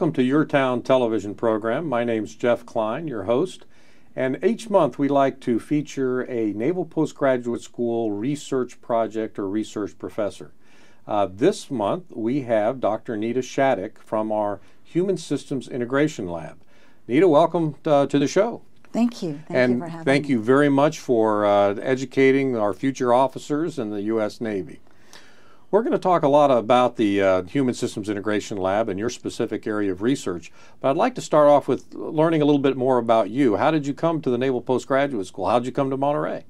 Welcome to Your Town television program. My name's Jeff Kline, your host. And each month we like to feature a Naval Postgraduate School research project or research professor. Uh, this month we have Dr. Nita Shattuck from our Human Systems Integration Lab. Nita, welcome uh, to the show. Thank you. Thank and you for having thank me. you very much for uh, educating our future officers in the U.S. Navy. We're going to talk a lot about the uh, Human Systems Integration Lab and your specific area of research, but I'd like to start off with learning a little bit more about you. How did you come to the Naval Postgraduate School? How did you come to Monterey?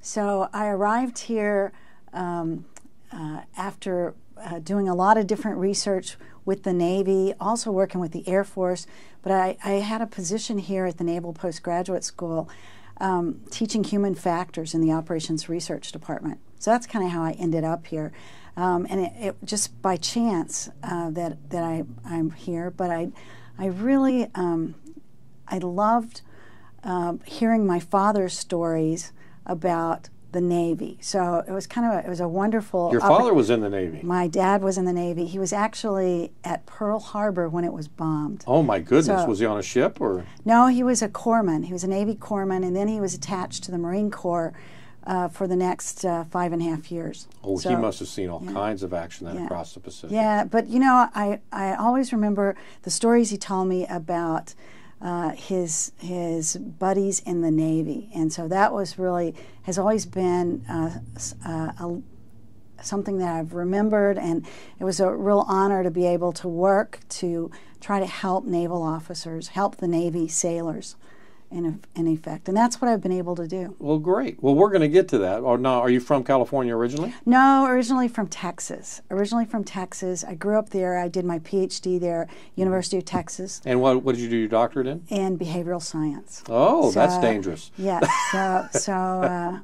So I arrived here um, uh, after uh, doing a lot of different research with the Navy, also working with the Air Force, but I, I had a position here at the Naval Postgraduate School um, teaching human factors in the Operations Research Department. So that's kind of how I ended up here. Um, and it, it, just by chance uh, that that I I'm here, but I I really um, I loved uh, hearing my father's stories about the Navy. So it was kind of a, it was a wonderful. Your father was in the Navy. My dad was in the Navy. He was actually at Pearl Harbor when it was bombed. Oh my goodness! So- was he on a ship or? No, he was a corpsman. He was a Navy corpsman, and then he was attached to the Marine Corps uh, for the next uh, five and a half years. Oh, he must have seen all kinds of action then Yeah. across the Pacific. Yeah, but you know, I, I always remember the stories he told me about uh, his his buddies in the Navy, and so that was really has always been uh, uh, a, something that I've remembered, and it was a real honor to be able to work to try to help naval officers, help the Navy sailors, in in effect, and that's what I've been able to do. Well, great. Well, we're going to get to that. Or no? Are you from California originally? No, originally from Texas. Originally from Texas. I grew up there. I did my PhD there, University of Texas, And what what did you do your doctorate in? in behavioral science. Oh, that's dangerous. Yes. So, so uh,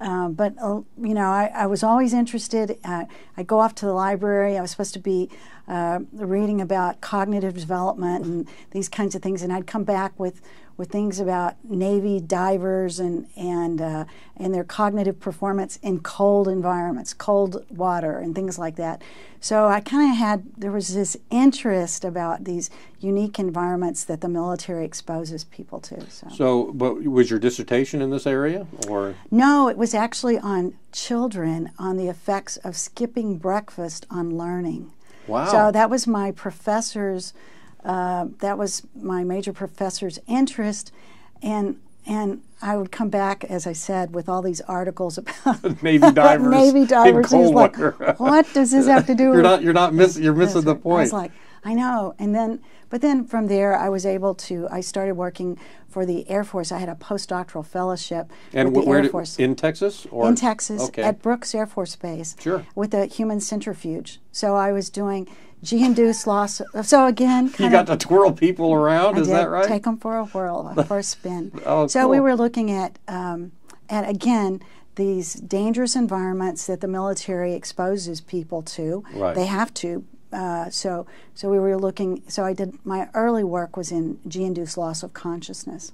uh, but uh, you know, I, I was always interested. Uh, I go off to the library. I was supposed to be uh, reading about cognitive development and these kinds of things, and I'd come back with with things about Navy divers and and uh, and their cognitive performance in cold environments, cold water, and things like that. So I kind of had there was this interest about these unique environments that the military exposes people to. So. So, but was your dissertation in this area, or No, it was actually on children on the effects of skipping breakfast on learning. wow? So that was my professor's. Uh, that was my major professor's interest, and and I would come back, as I said, with all these articles about Navy divers Navy in divers. Was cold like, water. "What does this have to do?" you're with not you're not missing you're missing the right. point. I was like, I know. And then, but then from there, I was able to. I started working for the Air Force. I had a postdoctoral fellowship and with the where Air did- Force in Texas or in Texas Okay. at Brooks Air Force Base. Sure. With a human centrifuge. So I was doing G-induced loss. So again, you got to twirl people around. I is that right? Take them for a whirl, for a spin. Oh, so we were looking at, um, at again, these dangerous environments that the military exposes people to. Right. They have to. Uh, so, so we were looking. So I did. My early work was in G-induced loss of consciousness.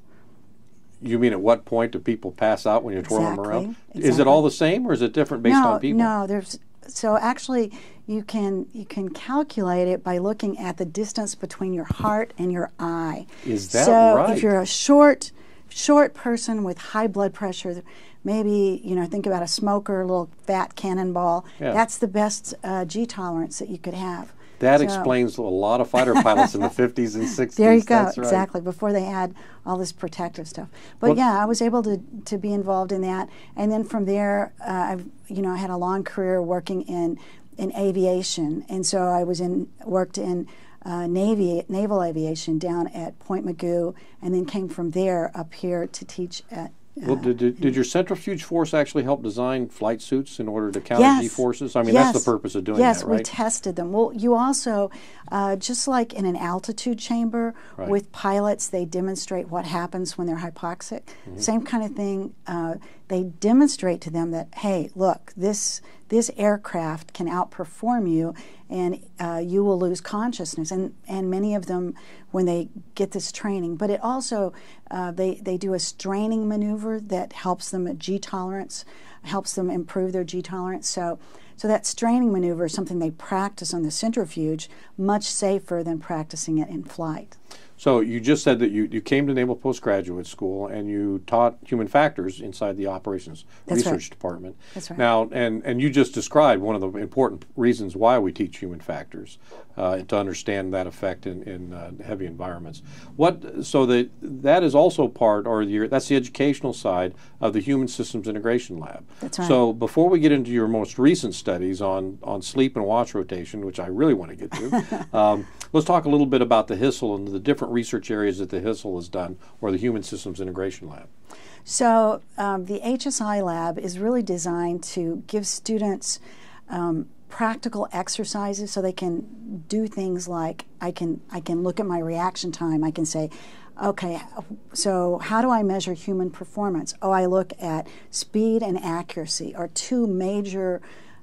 you mean at what point do people pass out when you twirl them around? Exactly? Is it all the same, or is it different based no, on people? No, there's so actually you can you can calculate it by looking at the distance between your heart and your eye. Is that so right? if you're a short short person with high blood pressure, maybe you know think about a smoker, a little fat cannonball. Yeah. That's the best uh, G tolerance that you could have. That So- explains a lot of fighter pilots in the 50s and 60s. There you go. Right. Exactly. Before they had all this protective stuff. But Well- yeah, I was able to, to be involved in that, and then from there, uh, I've you know I had a long career working in in aviation, and so I was in worked in. Uh, Navy naval aviation down at Point Mugu, and then came from there up here to teach at. Well, did, did, did your centrifuge force actually help design flight suits in order to counter G forces? I mean, that's the purpose of doing yes, that, right? Yes, we tested them. Well, you also, uh, just like in an altitude chamber Right. with pilots, they demonstrate what happens when they're hypoxic. Mm-hmm. Same kind of thing. Uh, they demonstrate to them that, hey, look, this this aircraft can outperform you, and uh, you will lose consciousness. And and many of them, when they get this training, but it also uh, they they do a straining maneuver that helps them at G tolerance helps them improve their G tolerance. So, so that straining maneuver is something they practice on the centrifuge, much safer than practicing it in flight. So you just said that you, you came to Naval Postgraduate School and you taught human factors inside the operations That's research right. department. That's right. Now, and, and you just described one of the important reasons why we teach human factors uh, to understand that effect in, in uh, heavy environments. What so that that is also part, or your, that's the educational side of the Human Systems Integration Lab. That's right. So before we get into your most recent studies on on sleep and watch rotation, which I really want to get to. um, Let's talk a little bit about the HISL and the different research areas that the HISL has done, or the Human Systems Integration Lab. So um, the HSI lab is really designed to give students um, practical exercises so they can do things like I can I can look at my reaction time. I can say, okay, so how do I measure human performance? Oh, I look at speed and accuracy are two major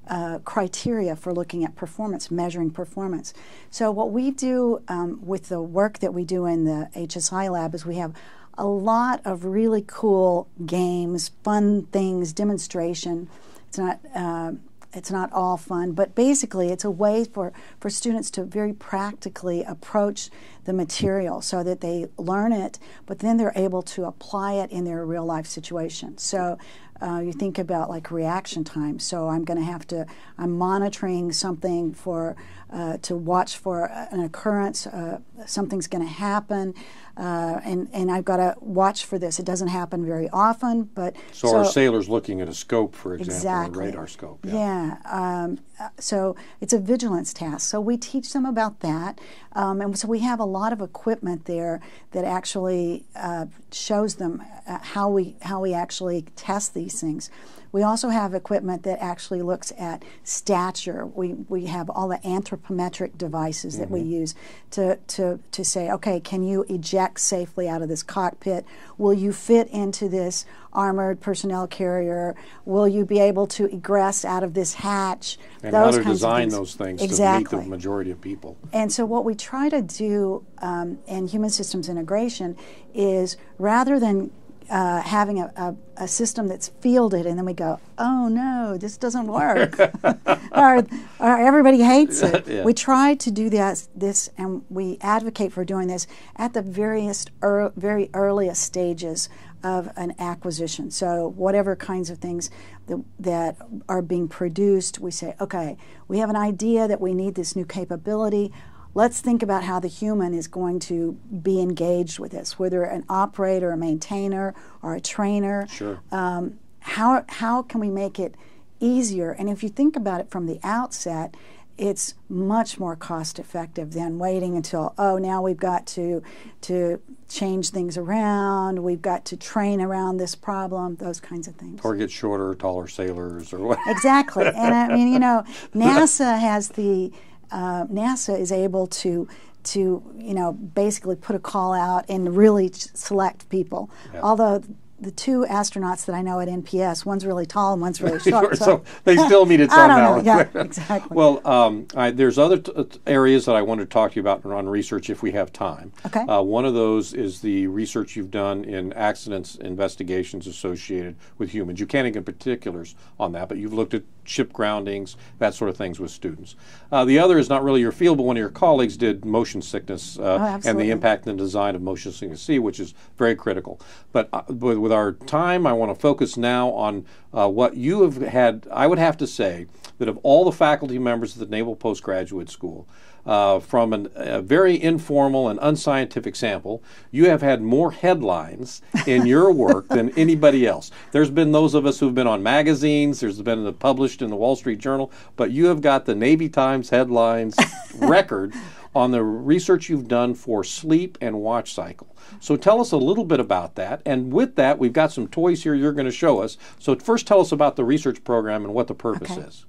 uh, criteria for looking at performance, measuring performance. So, what we do um, with the work that we do in the HSI lab is we have a lot of really cool games, fun things, demonstration. It's not. Uh, it's not all fun, but basically it's a way for, for students to very practically approach the material so that they learn it, but then they're able to apply it in their real life situation. So uh, you think about like reaction time. So I'm going to have to, I'm monitoring something for, uh, to watch for an occurrence, uh, something's going to happen, uh, and, and I've got to watch for this. It doesn't happen very often, but. So, so our sailors looking at a scope, for example, exactly. a radar scope. Yeah. yeah um, uh, so it's a vigilance task. So we teach them about that. Um, and so we have a lot of equipment there that actually uh, shows them how we how we actually test these things. We also have equipment that actually looks at stature. We, we have all the anthropometric devices that mm-hmm. we use to, to, to say, okay, can you eject safely out of this cockpit? Will you fit into this armored personnel carrier? Will you be able to egress out of this hatch? And those how to design things. those things exactly. to meet the majority of people. And so, what we try to do um, in human systems integration is rather than uh, having a, a, a, system that's fielded, and then we go, oh no, this doesn't work, or, or, everybody hates it. yeah. We try to do this, this, and we advocate for doing this at the various er, very earliest stages of an acquisition. So whatever kinds of things that, that are being produced, we say, okay, we have an idea that we need this new capability let's think about how the human is going to be engaged with this, whether an operator, a maintainer, or a trainer. Sure. Um, how, how can we make it easier? And if you think about it from the outset, it's much more cost effective than waiting until oh now we've got to to change things around we've got to train around this problem those kinds of things or get shorter taller sailors or what exactly and i mean you know nasa has the uh, NASA is able to to you know basically put a call out and really select people. Although the two astronauts that I know at NPS, one's really tall and one's really short. so, so, they still meet it somehow. Yeah, exactly. well, um, I, there's other t- areas that I want to talk to you about on research if we have time. Okay. Uh, one of those is the research you've done in accidents investigations associated with humans. You can't get particulars on that, but you've looked at ship groundings, that sort of things with students. Uh, the other is not really your field, but one of your colleagues did motion sickness uh, oh, and the impact and design of motion sickness C, which is very critical. But uh, with our time, I want to focus now on uh, what you have had. I would have to say that of all the faculty members at the Naval Postgraduate School, uh, from an, a very informal and unscientific sample, you have had more headlines in your work than anybody else. There's been those of us who've been on magazines, there's been the published in the Wall Street Journal, but you have got the Navy Times headlines record on the research you've done for sleep and watch cycle. So tell us a little bit about that. And with that, we've got some toys here you're going to show us. So first, tell us about the research program and what the purpose okay. is.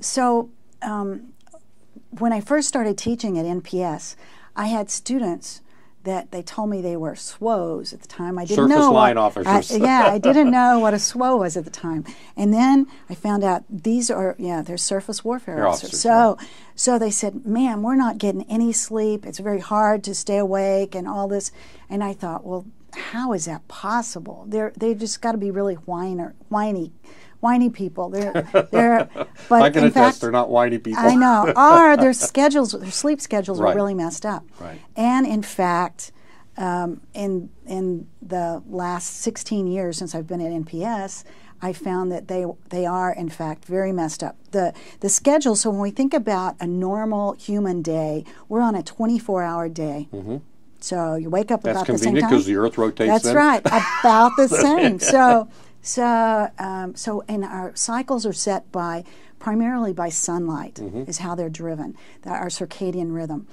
So um, when I first started teaching at NPS, I had students that they told me they were SWOs at the time. I didn't Surface know line what, officers. I, yeah, I didn't know what a SWO was at the time, and then I found out these are yeah they're surface warfare officers. officers. So so they said, "Ma'am, we're not getting any sleep. It's very hard to stay awake and all this." And I thought, well, how is that possible? They're they just got to be really whiner, whiny whiny people. They're, they're, but I can in attest fact, they're not whiny people. I know. Are their schedules, their sleep schedules Right. are really messed up. Right. And in fact, um, in in the last 16 years since I've been at NPS, I found that they they are in fact very messed up. The the schedule. So when we think about a normal human day, we're on a 24-hour day. So you wake up Mm-hmm. That's about the same time. That's convenient because the Earth rotates. That's then. right, about the same. So, so, um, so, and our cycles are set by primarily by sunlight Mm-hmm. is how they're driven. That our circadian rhythm.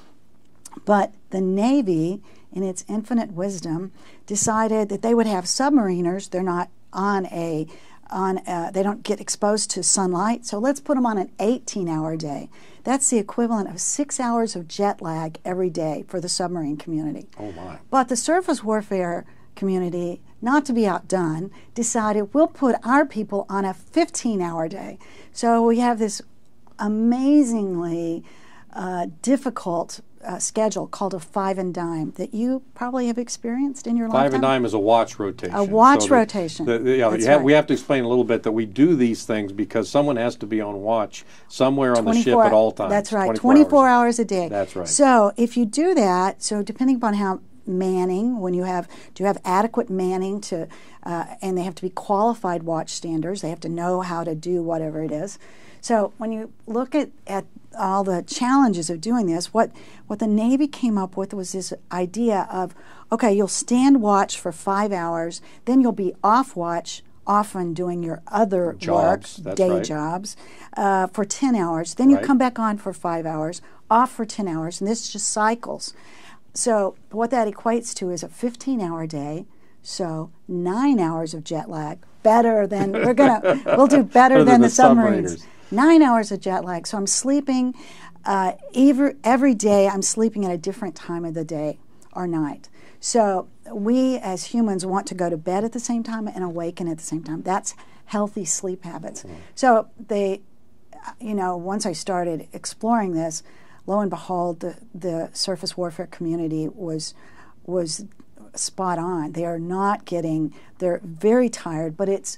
But the Navy, in its infinite wisdom, decided that they would have submariners. They're not on a on a, they don't get exposed to sunlight, so let's put them on an 18-hour day. That's the equivalent of six hours of jet lag every day for the submarine community. Oh my. But the surface warfare community, not to be outdone, decided we'll put our people on a 15 hour day. So we have this amazingly uh, difficult uh, schedule called a five and dime that you probably have experienced in your life. Five lifetime. and dime is a watch rotation. A watch So the- rotation. the- the- yeah, have- right. We have to explain a little bit that we do these things because someone has to be on watch somewhere on the ship at all times. That's right, 24 24 hours. hours. a day. That's right. So if you do that, so depending upon how manning, when you have, do you have adequate manning to, uh, and they have to be qualified watch standers. They have to know how to do whatever it is. So when you look at, at all the challenges of doing this, what what the Navy came up with was this idea of, okay, you'll stand watch for five hours, then you'll be off watch, often doing your other Jobs, work, day right. jobs, uh, for 10 hours. Then you come back on for five hours, off for 10 hours, and this just cycles. So, what that equates to is a 15 hour day. So, nine hours of jet lag. Better than, we're going to, we'll do better Than than the the submarines. submariners. Nine hours of jet lag. So, I'm sleeping uh, every, every day, I'm sleeping at a different time of the day or night. So, we as humans want to go to bed at the same time and awaken at the same time. That's healthy sleep habits. So, they, you know, once I started exploring this, lo and behold, the, the surface warfare community was was spot on. They are not getting. They're very tired, but it's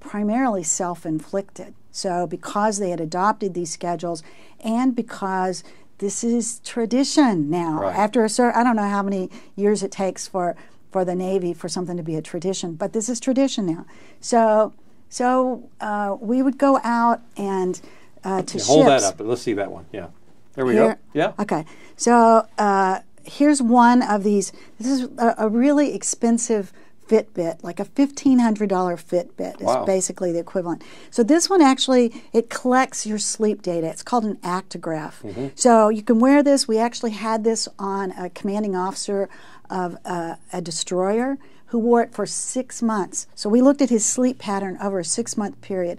primarily self-inflicted. So because they had adopted these schedules, and because this is tradition now. Right. After a certain, I don't know how many years it takes for for the Navy for something to be a tradition, but this is tradition now. So so uh, we would go out and uh, to Yeah, hold that ships. up. Let's see that one. Yeah. There we Here- go. Yeah. Okay. So uh, here's one of these. This is a, a really expensive Fitbit, like a fifteen hundred dollar Fitbit. Is Wow. basically the equivalent. So this one actually it collects your sleep data. It's called an actigraph. Mm-hmm. So you can wear this. We actually had this on a commanding officer of uh, a destroyer who wore it for six months. So we looked at his sleep pattern over a six month period.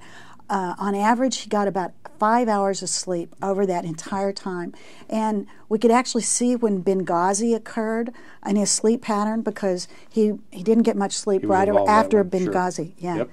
Uh, on average, he got about five hours of sleep over that entire time. And we could actually see when Benghazi occurred in his sleep pattern because he, he didn't get much sleep right involved in that after one, sure. Benghazi. Yeah. Yep.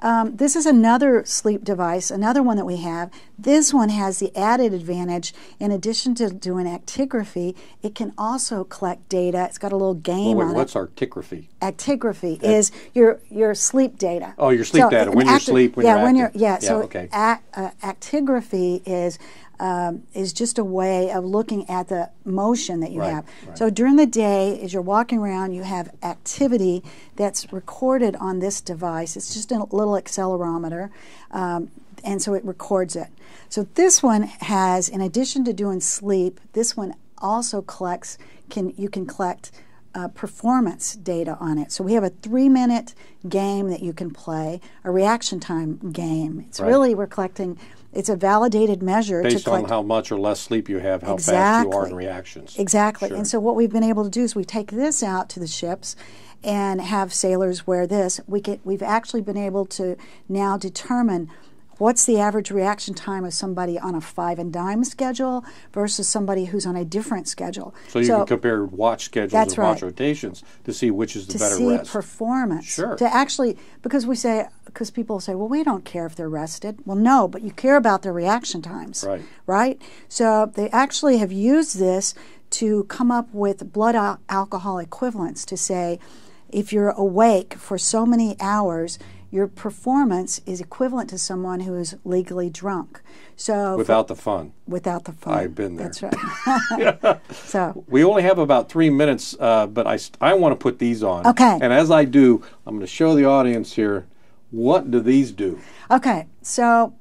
Um, this is another sleep device, another one that we have. This one has the added advantage, in addition to doing actigraphy, it can also collect data. It's got a little game Well, wait, on what's it. What's Actigraphy Actigraphy is your your sleep data. Oh, your sleep data, when you're acti- asleep, when yeah, you're when you're yeah. Yeah, so okay. ac- uh, actigraphy is um, is just a way of looking at the motion that you Right, have. right. So during the day, as you're walking around, you have activity that's recorded on this device. It's just a little accelerometer, um, and so it records it. So this one has, in addition to doing sleep, this one also collects. Can you can collect uh, performance data on it. So we have a three-minute game that you can play, a reaction time game. It's Right. really we're collecting. It's a validated measure to Based on how much or less sleep you have, how fast you are in reactions. Exactly. Sure. And so what we've been able to do is we take this out to the ships and have sailors wear this. We get, we've actually been able to now determine what's the average reaction time of somebody on a five and dime schedule versus somebody who's on a different schedule. So you can compare watch schedules That's and watch rotations to see which is the to better see rest. performance. Sure. To actually, because we say, because people say, well, we don't care if they're rested. Well, no, but you care about their reaction times. Right. Right? So they actually have used this to come up with blood al- alcohol equivalents to say, if you're awake for so many hours, your performance is equivalent to someone who is legally drunk. So without for, the fun. Without the fun. I've been there. That's right. so we only have about three minutes, uh, but I I want to put these on. Okay. And as I do, I'm going to show the audience here. What do these do? Okay. So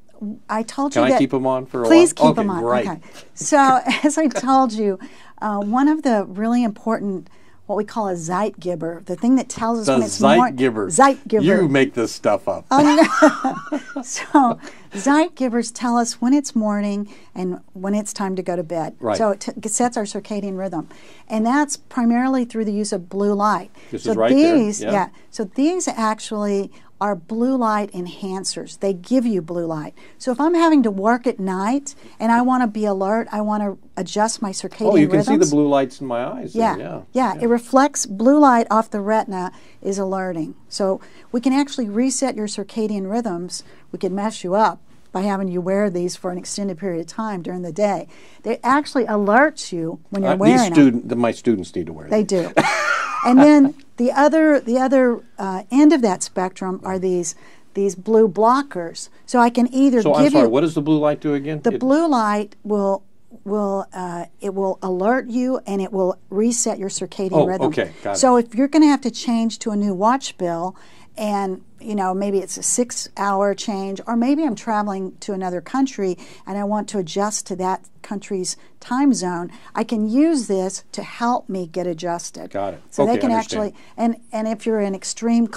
I told Can you. Can I keep them on for a please while? Please keep them on. Great. Okay. So as I told you, uh, one of the really important what we call a Zeitgeber, the thing that tells us the when it's Zeitgeber. More, Zeitgeber. You make this stuff up. Oh, no. so Zeitgebers tell us when it's morning and when it's time to go to bed. Right. So it t- sets our circadian rhythm, and that's primarily through the use of blue light. This so is right these, there. Yeah. So these actually are blue light enhancers. They give you blue light. So if I'm having to work at night and I want to be alert, I want to adjust my circadian Oh, you can rhythms. see the blue lights in my eyes. Yeah, there. yeah, yeah, It reflects blue light off the retina is alerting. So we can actually reset your circadian rhythms. We can mess you up by having you wear these for an extended period of time during the day. They actually alerts you when you're uh, wearing these them. student, my students need to wear. They these. do. and then the other the other uh, end of that spectrum are these these blue blockers. So I can either So give I'm sorry. you What does the blue light do again? the It- blue light will will uh, it will alert you and it will reset your circadian Oh, rhythm. okay, got it. So if you're going to have to change to a new watch bill and you know maybe it's a 6 hour change or maybe I'm traveling to another country and I want to adjust to that country's time zone, I can use this to help me get adjusted. Got it. So they can actually and and if you're in extreme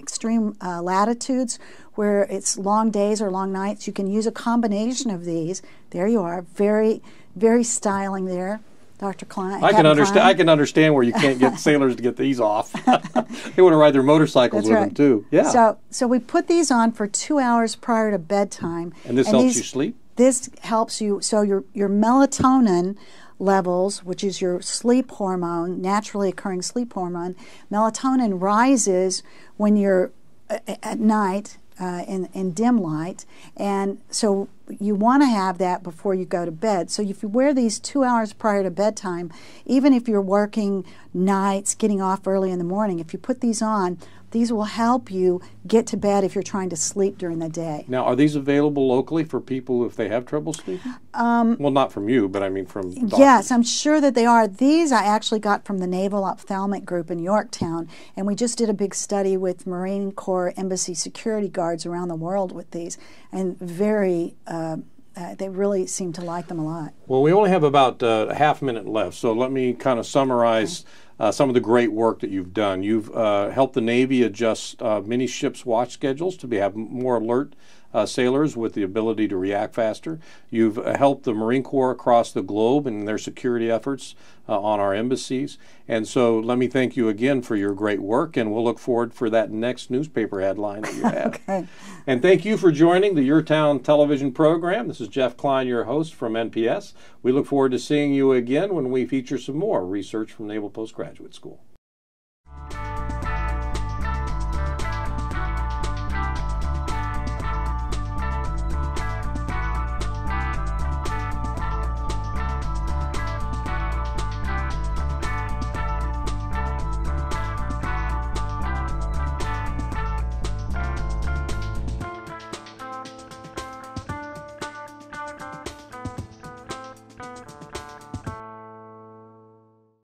extreme uh, latitudes where it's long days or long nights, you can use a combination of these. There you are, very very styling there, Dr. Kline. I Captain can understand. Kline. I can understand where you can't get sailors to get these off. they want to ride their motorcycles That's with right. them too. Yeah. So so we put these on for two hours prior to bedtime. and this helps these- you sleep. This helps you. So your your melatonin levels, which is your sleep hormone, naturally occurring sleep hormone, melatonin rises when you're at night uh, in, in dim light. And so you want to have that before you go to bed. So if you wear these two hours prior to bedtime, even if you're working nights, getting off early in the morning, if you put these on, these will help you get to bed if you're trying to sleep during the day. Now, are these available locally for people if they have trouble sleeping? Um, well, not from you, but I mean from doctors. Yes, I'm sure that they are. These I actually got from the Naval Ophthalmic Group in Yorktown, and we just did a big study with Marine Corps Embassy security guards around the world with these, and very. Uh, uh, they really seem to like them a lot. Well, we only have about uh, a half minute left, so let me kind of summarize uh, some of the great work that you've done. You've uh, helped the Navy adjust uh, many ships' watch schedules to be, have more alert uh, sailors with the ability to react faster. You've uh, helped the Marine Corps across the globe in their security efforts uh, on our embassies. And so let me thank you again for your great work, and we'll look forward for that next newspaper headline that you have. Okay. And thank you for joining the Your Town television program. This is Jeff Kline, your host from NPS. We look forward to seeing you again when we feature some more research from Naval Postgraduate School.